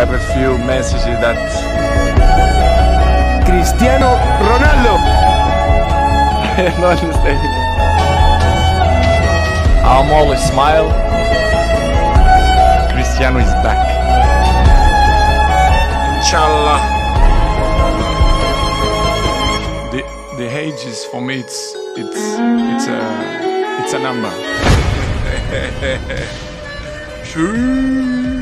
have a few messages that Cristiano Ronaldo. no, I'm always smile. Cristiano is back. Inshallah. The the age is for me it's it's it's a it's a number. True.